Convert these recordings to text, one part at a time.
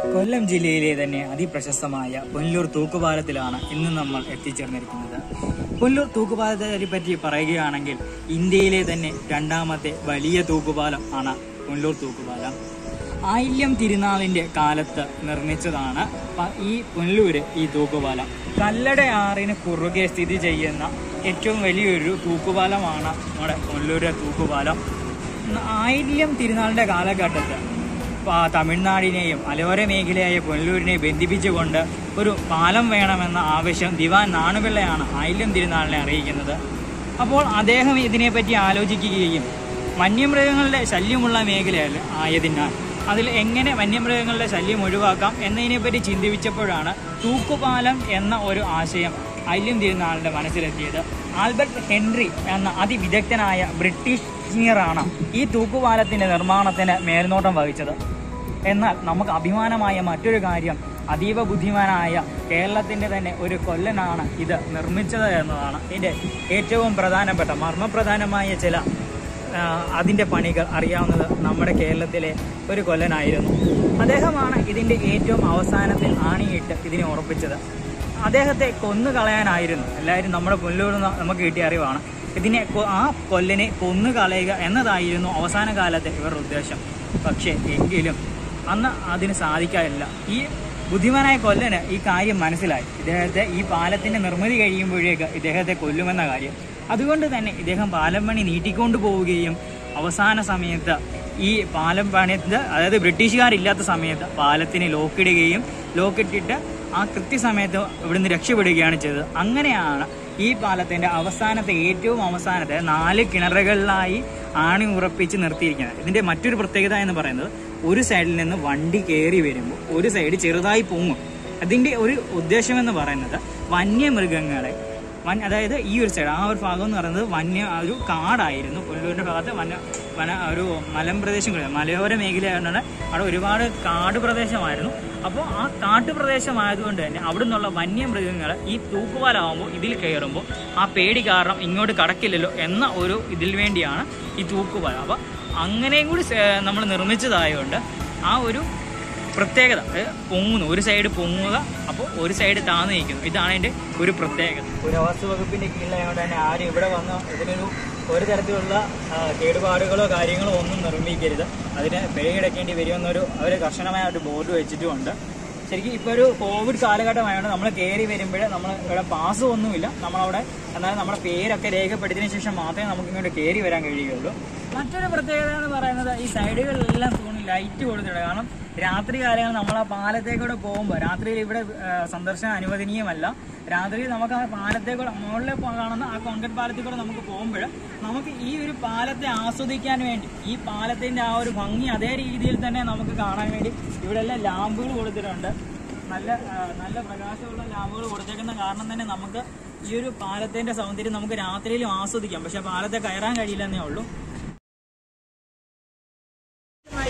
കൊല്ലം ജില്ലയിലെ തന്നെ അതിപ്രശസ്തമായ പുനലൂർ തൂക്കുപാലത്തിലാണ് ഇന്ന് നമ്മൾ എത്തിച്ചേർന്നിരിക്കുന്നത്. പുനലൂർ തൂക്കുപാലത്തെ പറ്റി പറയുകയാണെങ്കിൽ ഇന്ത്യയിലെ തന്നെ രണ്ടാമത്തെ വലിയ തൂക്കുപാലം ആണ് പുനലൂർ തൂക്കുപാലം. ആയില്യം തിരുനാളിന്റെ കാലത്ത് നിർമ്മിച്ചതാണ് ഈ പുനലൂര് ഈ തൂക്കുപാലം. കല്ലടയാറിന് കുറുകെ സ്ഥിതി ചെയ്യുന്ന ഏറ്റവും വലിയൊരു തൂക്കുപാലമാണ് നമ്മുടെ പുനലൂര് തൂക്കുപാലം. ആയില്യം തിരുനാളിന്റെ കാലഘട്ടത്തിൽ തമിഴ്നാടിനെയും മലയോര മേഖലയായ പുനലൂരിനെ ബന്ധിപ്പിച്ചുകൊണ്ട് ഒരു പാലം വേണമെന്ന ആവശ്യം ദിവാൻ നാണുപിള്ളയാണ് ആയില്യം തിരുനാളിനെ അറിയിക്കുന്നത്. അപ്പോൾ അദ്ദേഹം ഇതിനെപ്പറ്റി ആലോചിക്കുകയും വന്യമൃഗങ്ങളുടെ ശല്യമുള്ള മേഖലയല്ല ആയതിനാൽ അതിൽ എങ്ങനെ വന്യമൃഗങ്ങളുടെ ശല്യം ഒഴിവാക്കാം എന്നതിനെപ്പറ്റി ചിന്തിപ്പിച്ചപ്പോഴാണ് തൂക്കുപാലം എന്ന ഒരു ആശയം അയ്യം തിരുനാളിന്റെ മനസ്സിലെത്തിയത്. ആൽബർട്ട് ഹെൻറി എന്ന അതിവിദഗ്ധനായ ബ്രിട്ടീഷ് എഞ്ചിനീയറാണ് ഈ തൂക്കുപാലത്തിന്റെ നിർമ്മാണത്തിന് മേൽനോട്ടം വഹിച്ചത്. എന്നാൽ നമുക്ക് അഭിമാനമായ മറ്റൊരു കാര്യം അതീവ ബുദ്ധിമാനായ കേരളത്തിന്റെ തന്നെ ഒരു കൊല്ലനാണ് ഇത് നിർമ്മിച്ചത് എന്നതാണ് ഇതിന്റെ ഏറ്റവും പ്രധാനപ്പെട്ട മർമ്മപ്രധാനമായ ചില അതിന്റെ പണികൾ അറിയാവുന്നത് നമ്മുടെ കേരളത്തിലെ ഒരു കൊല്ലനായിരുന്നു. അദ്ദേഹമാണ് ഇതിന്റെ ഏറ്റവും അവസാനത്തിൽ ആണിയിട്ട് ഇതിനെ ഉറപ്പിച്ചത്. അദ്ദേഹത്തെ കൊന്നു കളയാനായിരുന്നു എല്ലാവരും നമ്മുടെ പുല്ലൂർ നമുക്ക് കിട്ടിയ അറിവാണ്. ഇതിനെ ആ കൊല്ലനെ കൊന്നു കളയുക എന്നതായിരുന്നു അവസാന കാലത്തെ ഇവരുടെ ഉദ്ദേശം. പക്ഷേ എങ്കിലും അന്ന് അതിന് സാധിക്കാറില്ല ഈ ബുദ്ധിമാനായ കൊല്ലന് ഈ കാര്യം മനസ്സിലായി. ഇദ്ദേഹത്തെ ഈ പാലത്തിന്റെ നിർമ്മിതി കഴിയുമ്പോഴേക്ക് ഇദ്ദേഹത്തെ കൊല്ലുമെന്ന കാര്യം. അതുകൊണ്ട് തന്നെ ഇദ്ദേഹം പാലം പണി നീട്ടിക്കൊണ്ടു പോവുകയും അവസാന സമയത്ത് ഈ പാലം പണിത് അതായത് ബ്രിട്ടീഷുകാരില്ലാത്ത സമയത്ത് പാലത്തിന് ലോക്കിടുകയും ലോക്കിട്ടിട്ട് ആ കൃത്യസമയത്ത് ഇവിടുന്ന് രക്ഷപ്പെടുകയാണ് ചെയ്തത്. അങ്ങനെയാണ് ഈ പാലത്തിന്റെ അവസാനത്തെ ഏറ്റവും അവസാനത്തെ നാല് കിണറുകളിലായി ആണി ഉറപ്പിച്ച് നിർത്തിയിരിക്കുന്നത്. ഇതിന്റെ മറ്റൊരു പ്രത്യേകത എന്ന് പറയുന്നത് ഒരു സൈഡിൽ നിന്ന് വണ്ടി കയറി വരുമ്പോൾ ഒരു സൈഡ് ചെറുതായി പൊങ്ങും. അതിന്റെ ഒരു ഉദ്ദേശം എന്ന് പറയുന്നത് വന്യമൃഗങ്ങളെ വൻ അതായത് ഈ ഒരു സൈഡ് ആ ഒരു ഭാഗം എന്ന് പറയുന്നത് വന്യ ഒരു കാടായിരുന്നു. പുല്ലൂരിന്റെ ഭാഗത്ത് വന വന ഒരു മലമ്പ്രദേശം കൂടി മലയോര മേഖലയായതുകൊണ്ട് അവിടെ ഒരുപാട് കാട് പ്രദേശമായിരുന്നു. അപ്പോൾ ആ കാട്ടുപ്രദേശമായതുകൊണ്ട് തന്നെ അവിടെ നിന്നുള്ള വന്യമൃഗങ്ങൾ ഈ തൂക്കുപാലാവുമ്പോൾ ഇതിൽ കയറുമ്പോൾ ആ പേടി കാരണം ഇങ്ങോട്ട് കടക്കില്ലല്ലോ എന്ന ഒരു ഇതിൽ വേണ്ടിയാണ് ഈ തൂക്കുപാല. അപ്പോൾ അങ്ങനെയും കൂടി നമ്മൾ നിർമ്മിച്ചതായതുകൊണ്ട് ആ ഒരു പ്രത്യേകത. പൊങ്ങുന്നു. ഒരു സൈഡ് പൊങ്ങുക അപ്പോൾ ഒരു സൈഡ് താന്ന് നിൽക്കുന്നു. ഇതാണ് അതിന്റെ ഒരു പ്രത്യേകത. പുരാവസ്തു വകുപ്പിന്റെ കീഴിലായതുകൊണ്ട് തന്നെ ആരും ഇവിടെ വന്ന് ഇതിനൊരു ഒരു തരത്തിലുള്ള കേടുപാടുകളോ കാര്യങ്ങളോ ഒന്നും നിർമ്മിക്കരുത്. അതിന് പിഴയടക്കേണ്ടി വരുമെന്നൊരു അവർ കർശനമായ ഒരു ബോർഡ് വെച്ചിട്ടുമുണ്ട്. ശരിക്കും ഇപ്പോൾ ഒരു കോവിഡ് കാലഘട്ടമായതുകൊണ്ട് നമ്മൾ കയറി വരുമ്പോൾ നമ്മൾ ഇവിടെ പാസ് ഒന്നുമില്ല. നമ്മളവിടെ എന്നാൽ നമ്മുടെ പേരൊക്കെ രേഖപ്പെടുത്തിയതിന് ശേഷം മാത്രമേ നമുക്ക് ഇങ്ങോട്ട് കയറി വരാൻ കഴിയുകയുള്ളൂ. മറ്റൊരു പ്രത്യേകത എന്ന് പറയുന്നത് ഈ സൈഡുകളിലെല്ലാം തൂണി ലൈറ്റ് കൊടുത്തിട്ടുണ്ട് കാരണം രാത്രി കാലങ്ങളിൽ നമ്മൾ ആ പാലത്തേക്കൂടെ പോകുമ്പോൾ രാത്രിയിൽ ഇവിടെ സന്ദർശനം അനുവദനീയമല്ല. രാത്രി നമുക്ക് ആ പാലത്തേക്കൂടെ മുകളിലെ കാണുന്ന ആ കോൺക്രീറ്റ് പാലത്തിൽ കൂടെ നമുക്ക് പോകുമ്പോൾ നമുക്ക് ഈ ഒരു പാലത്തെ ആസ്വദിക്കാൻ വേണ്ടി ഈ പാലത്തിന്റെ ആ ഒരു ഭംഗി അതേ രീതിയിൽ തന്നെ നമുക്ക് കാണാൻ വേണ്ടി ഇവിടെ എല്ലാം ലാമ്പുകൾ കൊടുത്തിട്ടുണ്ട്. നല്ല നല്ല പ്രകാശമുള്ള ലാമ്പുകൾ കൊടുത്തേക്കുന്ന കാരണം തന്നെ നമുക്ക് ഈ ഒരു പാലത്തിന്റെ സൗന്ദര്യം നമുക്ക് രാത്രിയിലും ആസ്വദിക്കാം. പക്ഷെ പാലത്തെ കയറാൻ കഴിയില്ലെന്നേ ഉള്ളൂ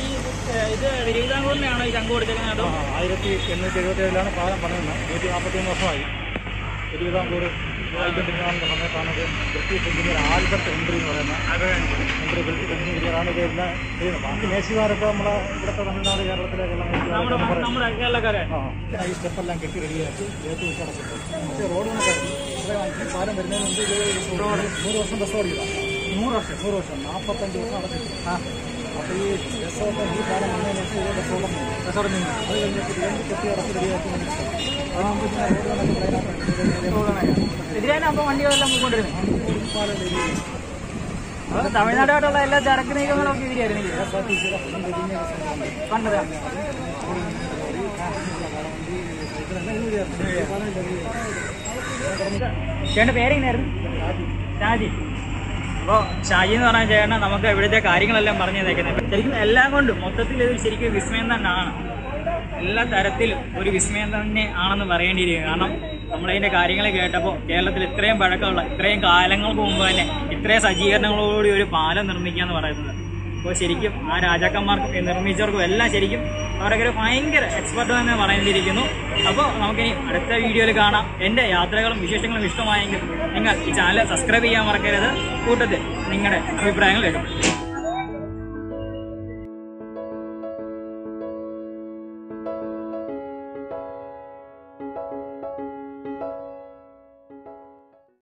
ഈ ഏഹ്, ഇത് തിരുവിതാംകൂറിനാണോ ഈ ശംഖ് കൊടുത്തേക്കുന്നത് അതോ എഴുപത്തി ഏഴിലാണ് പാലം പണിയുന്നത്. നൂറ്റി നാൽപ്പത്തിയൊന്ന് വർഷമായി തിരുവിതാംകൂർ ആയിരത്തി തിരുനാളിന്റെ സമയത്താണ് ഇത് ബ്രിട്ടീഷ് എഞ്ചിനീയർ ആൽബർട്ട് എൻട്രി എന്ന് പറയുന്ന എൻട്രി ബ്രിട്ടീഷ് എഞ്ചിനീയറാണ് ഇത് എല്ലാം ചെയ്യുന്നത്. ബാക്കി മേശിമാരൊക്കെ നമ്മളെ ഇവിടുത്തെ തമിഴ്നാട് ആ ഈ സ്റ്റെപ്പെല്ലാം കെട്ടി റെഡിയാക്കി ഏറ്റവും അടച്ചിട്ട്. പക്ഷേ റോഡ് ഈ പാലം വരുന്നതിന് മുമ്പ് ഇത് നൂറ് വർഷം ബസ് ഓടിയതാ. നൂറ് വർഷം നൂറ് വർഷം നാൽപ്പത്തഞ്ച് വർഷം അടച്ചിട്ടുണ്ട് ആ. അപ്പോൾ ഈ ബസ്സൊക്കെ ഈ പാലം വന്നതിന് ശേഷം ഇത് ബസ്സോളം ബസ്സോളം നിന്ന് അത് കഴിഞ്ഞിട്ട് വീണ്ടും കെട്ടി അടച്ച് റെഡിയാക്കി അതാകുമ്പോൾ റോഡ് കണക്ക് ഇതിലാണ് അപ്പൊ വണ്ടികളെല്ലാം പോയിക്കൊണ്ടിരുന്നത് പാലം റെഡി അപ്പൊ തമിഴ്നാടായിട്ടുള്ള എല്ലാ ചരക്ക് നീക്കങ്ങളൊക്കെ സിയുടെ കണ്ടത് ചേട്ടന്റെ പേരെങ്ങനെയായിരുന്നു? ഷാജി അപ്പോൾ ഷാജി എന്ന് പറഞ്ഞ ചേട്ടൻ നമുക്ക് ഇവിടുത്തെ കാര്യങ്ങളെല്ലാം പറഞ്ഞു തന്നേക്കുന്നത് ശരിക്കും എല്ലാം കൊണ്ടും മൊത്തത്തിൽ ഇത് ശരിക്കും വിസ്മയം തന്നെയാണ്. എല്ലാ തരത്തിലും ഒരു വിസ്മയം തന്നെ ആണെന്ന് പറയേണ്ടിയിരിക്കും കാരണം നമ്മളതിന്റെ കാര്യങ്ങൾ കേട്ടപ്പോൾ കേരളത്തിൽ ഇത്രയും പഴക്കമുള്ള ഇത്രയും കാലങ്ങൾക്ക് മുമ്പ് തന്നെ ഇത്രയും സജ്ജീകരണങ്ങളോടുകൂടി ഒരു പാലം നിർമ്മിക്കുക എന്ന് പറയുന്നത്. അപ്പോൾ ശരിക്കും ആ രാജാക്കന്മാർക്കും നിർമ്മിച്ചവർക്കും എല്ലാം ശരിക്കും അവരൊക്കെ ഒരു ഭയങ്കര എക്സ്പെർട്ട് തന്നെ പറയേണ്ടിയിരിക്കുന്നു. അപ്പോൾ നമുക്കിനി അടുത്ത വീഡിയോയിൽ കാണാം. എന്റെ യാത്രകളും വിശേഷങ്ങളും ഇഷ്ടമായെങ്കിൽ നിങ്ങൾ ഈ ചാനൽ സബ്സ്ക്രൈബ് ചെയ്യാൻ മറക്കരുത്. കൂട്ടത്തിൽ നിങ്ങളുടെ അഭിപ്രായങ്ങൾ രേഖപ്പെടുത്തും